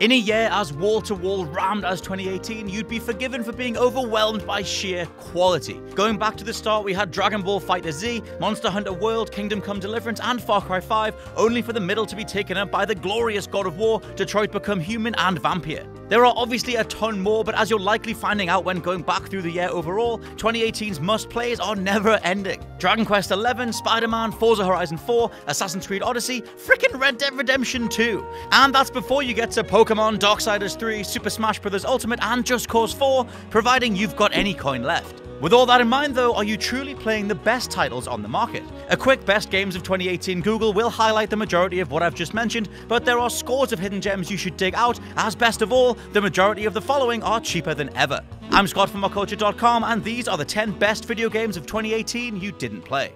In a year as wall to wall rammed as 2018, you'd be forgiven for being overwhelmed by sheer quality. Going back to the start, we had Dragon Ball FighterZ, Monster Hunter World, Kingdom Come Deliverance, and Far Cry 5, only for the middle to be taken up by the glorious God of War, Detroit Become Human, and Vampyr. There are obviously a ton more, but as you're likely finding out when going back through the year overall, 2018's must plays are never ending. Dragon Quest XI, Spider Man, Forza Horizon 4, Assassin's Creed Odyssey, freaking Red Dead Redemption 2. And that's before you get to Pokemon, Darksiders 3, Super Smash Bros. Ultimate, and Just Cause 4, providing you've got any coin left. With all that in mind, though, are you truly playing the best titles on the market? A quick Best Games of 2018 Google will highlight the majority of what I've just mentioned, but there are scores of hidden gems you should dig out, as best of all, the majority of the following are cheaper than ever. I'm Scott from WhatCulture.com, and these are the 10 best video games of 2018 you didn't play.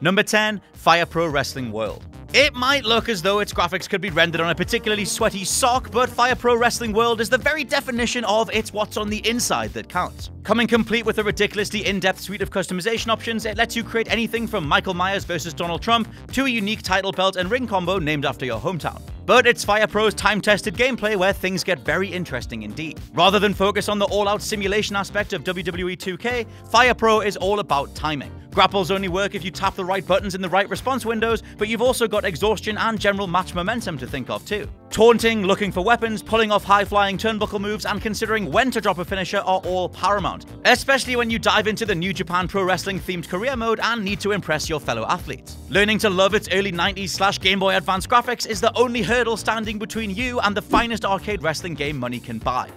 Number 10, Fire Pro Wrestling World. It might look as though its graphics could be rendered on a particularly sweaty sock, but Fire Pro Wrestling World is the very definition of it's what's on the inside that counts. Coming complete with a ridiculously in-depth suite of customization options, it lets you create anything from Michael Myers versus Donald Trump to a unique title belt and ring combo named after your hometown. But it's Fire Pro's time-tested gameplay where things get very interesting indeed. Rather than focus on the all-out simulation aspect of WWE 2K, Fire Pro is all about timing. Grapples only work if you tap the right buttons in the right response windows, but you've also got exhaustion and general match momentum to think of too. Taunting, looking for weapons, pulling off high-flying turnbuckle moves, and considering when to drop a finisher are all paramount, especially when you dive into the New Japan Pro Wrestling themed career mode and need to impress your fellow athletes. Learning to love its early 90s slash Game Boy Advance graphics is the only hurdle standing between you and the finest arcade wrestling game money can buy.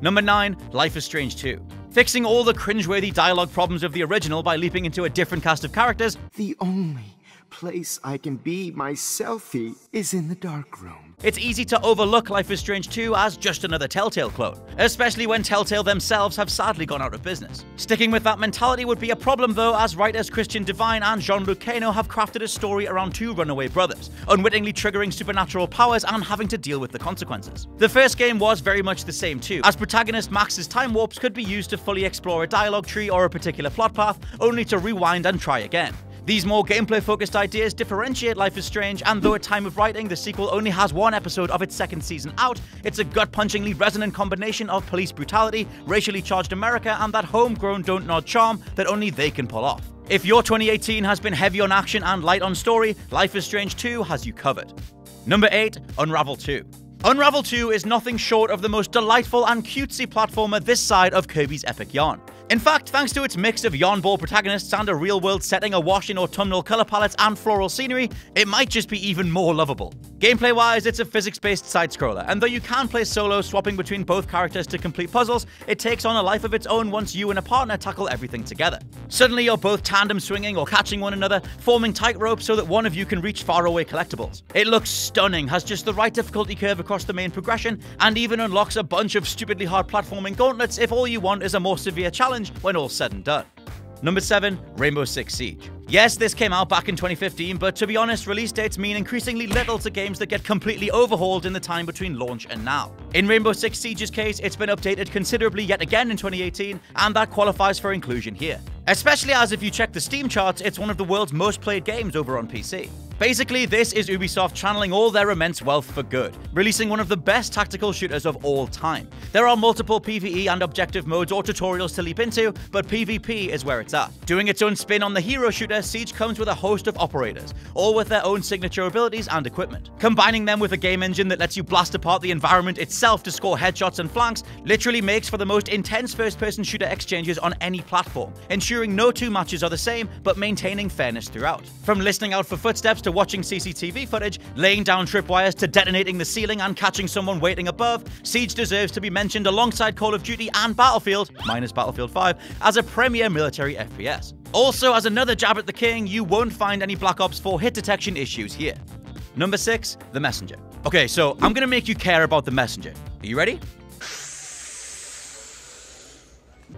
Number 9, Life is Strange 2. Fixing all the cringeworthy dialogue problems of the original by leaping into a different cast of characters, The only place I can be myself is in the dark room. it's easy to overlook Life is Strange 2 as just another Telltale clone, especially when Telltale themselves have sadly gone out of business. Sticking with that mentality would be a problem though, as writers Christian Divine and Jean-Luc Cano have crafted a story around two runaway brothers, unwittingly triggering supernatural powers and having to deal with the consequences. The first game was very much the same too, as protagonist Max's time warps could be used to fully explore a dialogue tree or a particular plot path, only to rewind and try again. These more gameplay focused ideas differentiate Life is Strange, and though at time of writing the sequel only has one episode of its second season out, it's a gut punchingly resonant combination of police brutality, racially charged America, and that homegrown Dontnod charm that only they can pull off. If your 2018 has been heavy on action and light on story, Life is Strange 2 has you covered. Number 8, Unravel 2. Unravel 2 is nothing short of the most delightful and cutesy platformer this side of Kirby's epic yarn. In fact, thanks to its mix of yarn ball protagonists and a real world setting awash in autumnal colour palettes and floral scenery, it might just be even more lovable. Gameplay wise, it's a physics based side scroller, and though you can play solo swapping between both characters to complete puzzles, it takes on a life of its own once you and a partner tackle everything together. Suddenly, you're both tandem swinging or catching one another, forming tightrope so that one of you can reach faraway collectibles. It looks stunning, has just the right difficulty curve across the main progression, and even unlocks a bunch of stupidly hard platforming gauntlets if all you want is a more severe challenge when all's said and done. Number 7, Rainbow Six Siege. Yes, this came out back in 2015, but to be honest, release dates mean increasingly little to games that get completely overhauled in the time between launch and now. In Rainbow Six Siege's case, it's been updated considerably yet again in 2018, and that qualifies for inclusion here. Especially as if you check the Steam charts, it's one of the world's most played games over on PC. Basically, this is Ubisoft channeling all their immense wealth for good, releasing one of the best tactical shooters of all time. There are multiple PvE and objective modes or tutorials to leap into, but PvP is where it's at. Doing its own spin on the hero shooter, Siege comes with a host of operators, all with their own signature abilities and equipment. Combining them with a game engine that lets you blast apart the environment itself to score headshots and flanks literally makes for the most intense first-person shooter exchanges on any platform, ensuring no two matches are the same, but maintaining fairness throughout. From listening out for footsteps watching CCTV footage, laying down tripwires to detonating the ceiling and catching someone waiting above, Siege deserves to be mentioned alongside Call of Duty and Battlefield, minus Battlefield 5, as a premier military FPS. Also, as another jab at the king, you won't find any Black Ops 4 hit detection issues here. Number 6, The Messenger. Okay, so I'm gonna make you care about The Messenger. Are you ready?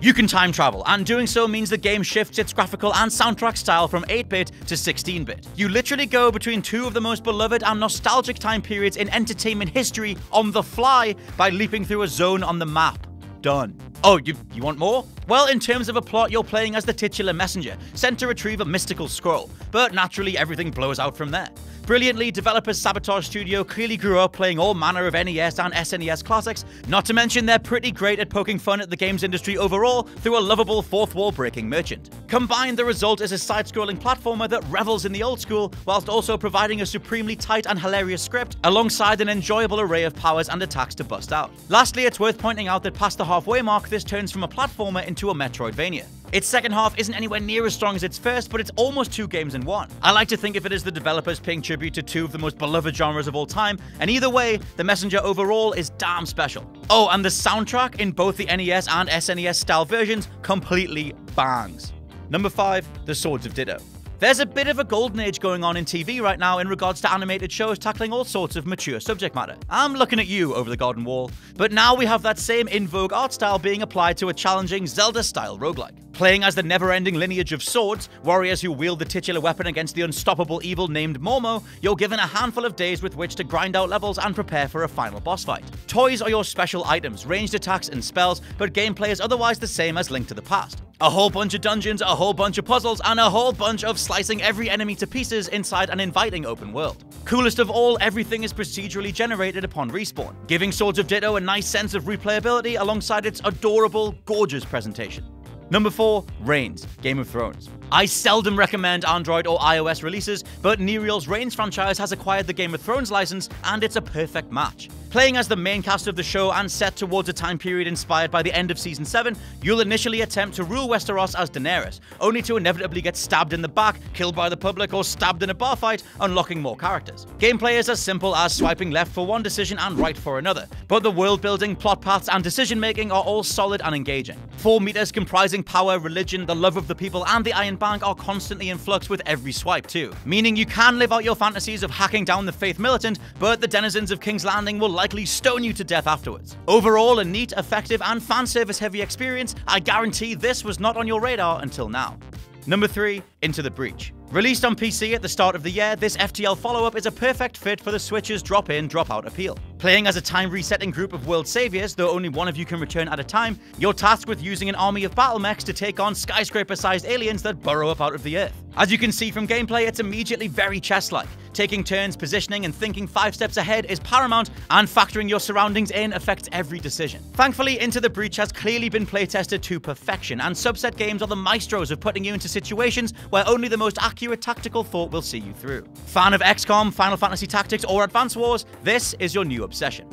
You can time travel, and doing so means the game shifts its graphical and soundtrack style from 8-bit to 16-bit. You literally go between two of the most beloved and nostalgic time periods in entertainment history on the fly by leaping through a zone on the map. Done. Oh, you, you want more? Well, in terms of a plot, you're playing as the titular messenger, sent to retrieve a mystical scroll, but naturally everything blows out from there. Brilliantly, developers Sabotage Studio clearly grew up playing all manner of NES and SNES classics, not to mention they're pretty great at poking fun at the games industry overall through a lovable fourth wall breaking merchant. Combined, the result is a side scrolling platformer that revels in the old school whilst also providing a supremely tight and hilarious script alongside an enjoyable array of powers and attacks to bust out. Lastly, it's worth pointing out that past the halfway mark, this turns from a platformer into a Metroidvania. Its second half isn't anywhere near as strong as its first, but it's almost two games in one. I like to think of it as the developers paying tribute to two of the most beloved genres of all time, and either way, The Messenger overall is damn special. Oh, and the soundtrack in both the NES and SNES style versions completely bangs. Number 5, The Swords of Ditto. There's a bit of a golden age going on in TV right now in regards to animated shows tackling all sorts of mature subject matter. I'm looking at you over the garden wall. But now we have that same in vogue art style being applied to a challenging Zelda style roguelike. Playing as the never ending lineage of swords, warriors who wield the titular weapon against the unstoppable evil named Mormo, you're given a handful of days with which to grind out levels and prepare for a final boss fight. Toys are your special items, ranged attacks and spells, but gameplay is otherwise the same as Link to the Past. A whole bunch of dungeons, a whole bunch of puzzles, and a whole bunch of slicing every enemy to pieces inside an inviting open world. Coolest of all, everything is procedurally generated upon respawn, giving Swords of Ditto a nice sense of replayability alongside its adorable, gorgeous presentation. Number 4, Reigns, Game of Thrones. I seldom recommend Android or iOS releases, but Nerial's Reigns franchise has acquired the Game of Thrones license, and it's a perfect match. Playing as the main cast of the show and set towards a time period inspired by the end of Season 7, you'll initially attempt to rule Westeros as Daenerys, only to inevitably get stabbed in the back, killed by the public, or stabbed in a bar fight, unlocking more characters. Gameplay is as simple as swiping left for one decision and right for another, but the world building, plot paths, and decision making are all solid and engaging. Four meters comprising power, religion, the love of the people, and the Iron Bank are constantly in flux with every swipe, too, meaning you can live out your fantasies of hacking down the Faith Militant, but the denizens of King's Landing will likely stone you to death afterwards. Overall, a neat, effective, and fan service heavy experience, I guarantee this was not on your radar until now. Number 3, Into the Breach. Released on PC at the start of the year, this FTL follow up is a perfect fit for the Switch's drop in, drop out appeal. Playing as a time resetting group of world saviors, though only one of you can return at a time, you're tasked with using an army of battle mechs to take on skyscraper sized aliens that burrow up out of the earth. As you can see from gameplay, it's immediately very chess like. Taking turns, positioning, and thinking five steps ahead is paramount, and factoring your surroundings in affects every decision. Thankfully, Into the Breach has clearly been playtested to perfection, and subset games are the maestros of putting you into situations where only the most accurate tactical thought will see you through. Fan of XCOM, Final Fantasy Tactics, or Advance Wars? This is your new obsession.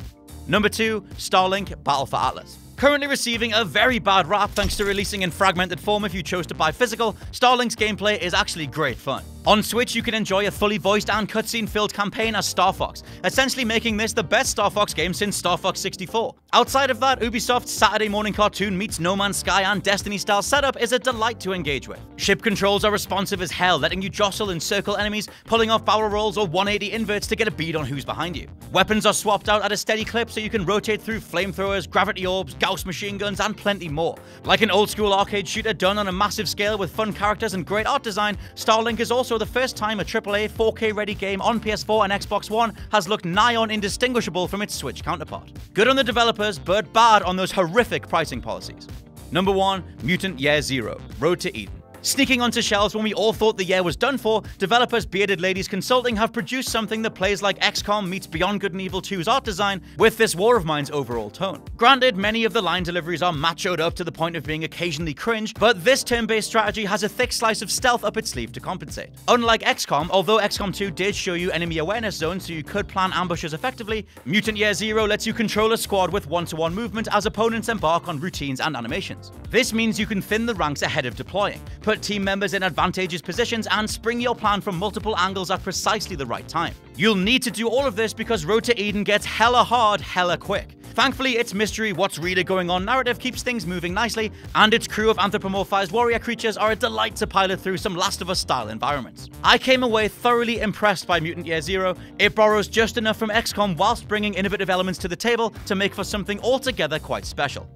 Number 2, Starlink Battle for Atlas. Currently receiving a very bad rap thanks to releasing in fragmented form if you chose to buy physical, Starlink's gameplay is actually great fun. On Switch, you can enjoy a fully voiced and cutscene filled campaign as Star Fox, essentially making this the best Star Fox game since Star Fox 64. Outside of that, Ubisoft's Saturday morning cartoon meets No Man's Sky and Destiny style setup is a delight to engage with. Ship controls are responsive as hell, letting you jostle and circle enemies, pulling off barrel rolls or 180 inverts to get a bead on who's behind you. Weapons are swapped out at a steady clip so you can rotate through flamethrowers, gravity orbs, Gauss machine guns, and plenty more. Like an old school arcade shooter done on a massive scale with fun characters and great art design, Starlink is also the first time a AAA 4K ready game on PS4 and Xbox One has looked nigh on indistinguishable from its Switch counterpart. Good on the developers, but bad on those horrific pricing policies. Number 1 Mutant Year Zero Road to Eden. Sneaking onto shelves when we all thought the year was done for, developers Bearded Ladies Consulting have produced something that plays like XCOM meets Beyond Good and Evil 2's art design with this War of Mine's overall tone. Granted, many of the line deliveries are machoed up to the point of being occasionally cringe, but this turn-based strategy has a thick slice of stealth up its sleeve to compensate. Unlike XCOM, although XCOM 2 did show you enemy awareness zones so you could plan ambushes effectively, Mutant Year Zero lets you control a squad with one-to-one movement as opponents embark on routines and animations. This means you can thin the ranks ahead of deploying, put team members in advantageous positions, and spring your plan from multiple angles at precisely the right time. You'll need to do all of this because Road to Eden gets hella hard, hella quick. Thankfully, its mystery, what's really going on narrative keeps things moving nicely, and its crew of anthropomorphized warrior creatures are a delight to pilot through some Last of Us style environments. I came away thoroughly impressed by Mutant Year Zero. It borrows just enough from XCOM whilst bringing innovative elements to the table to make for something altogether quite special.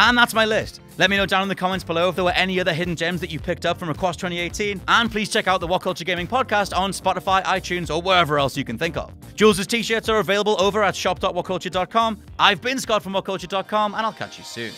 And that's my list. Let me know down in the comments below if there were any other hidden gems that you picked up from across 2018. And please check out the WhatCulture Gaming podcast on Spotify, iTunes, or wherever else you can think of. Jules' t-shirts are available over at shop.whatculture.com. I've been Scott from whatculture.com, and I'll catch you soon.